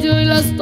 yo y las